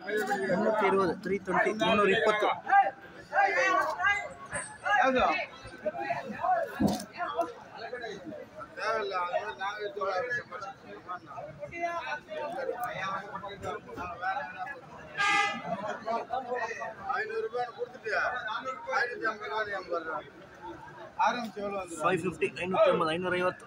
முந்நூற்றி இருபது three twenty முந்நூறு இಪ್ಪத்து ஃபைவ் ஃபிஃப்டி ஐநூற்றி ஐம்பது ஐநூறு ஐவತ್ತು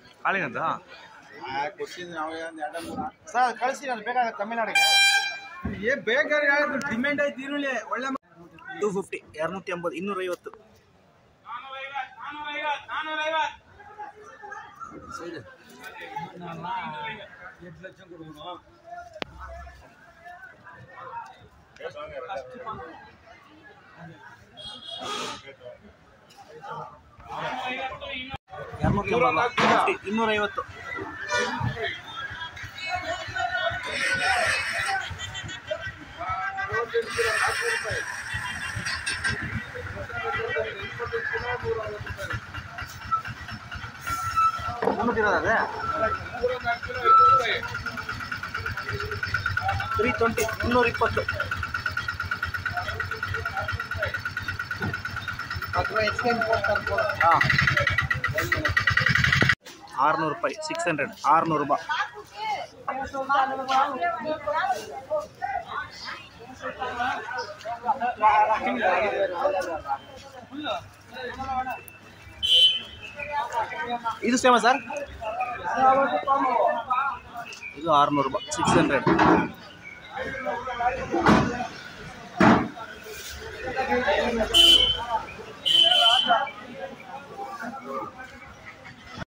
ಕಾಳಿಗಂತ ಸರ್ ಕಳಿಸಿ ನಾನು ಬೇಕಾಗ ತಮಿಳ್ನಾಡಿಗೆ ಏ ಬೇಕಾದ್ರೆ ಯಾರು ಡಿಮ್ಯಾಂಡ್ ಆಯ್ತು ಈರುಳ್ಳಿ ಒಳ್ಳೆ ಟೂ ಫಿಫ್ಟಿ ಎರಡ್ನೂറ്റി ಎಂಬತ್ತು ಇನ್ನೂರೈವತ್ತು ಇನ್ನೂರೈವತ್ತು. ಅದೇ? ತ್ರೀ ಟ್ವೆಂಟಿ ಇನ್ನೂರ ಇಪ್ಪತ್ತು ಹಾಂ. ಆರುನೂರು ರೂಪಾಯಿ ಸಿಕ್ಸ್ ಹಂಡ್ರೆಡ್ ಆರುನೂರು ರೂಪಾಯಿ. ಇದು ಸೇಮ ಸರ್ ಇದು ಆರುನೂರು ರೂಪಾಯಿ ಸಿಕ್ಸ್ ಹಂಡ್ರೆಡ್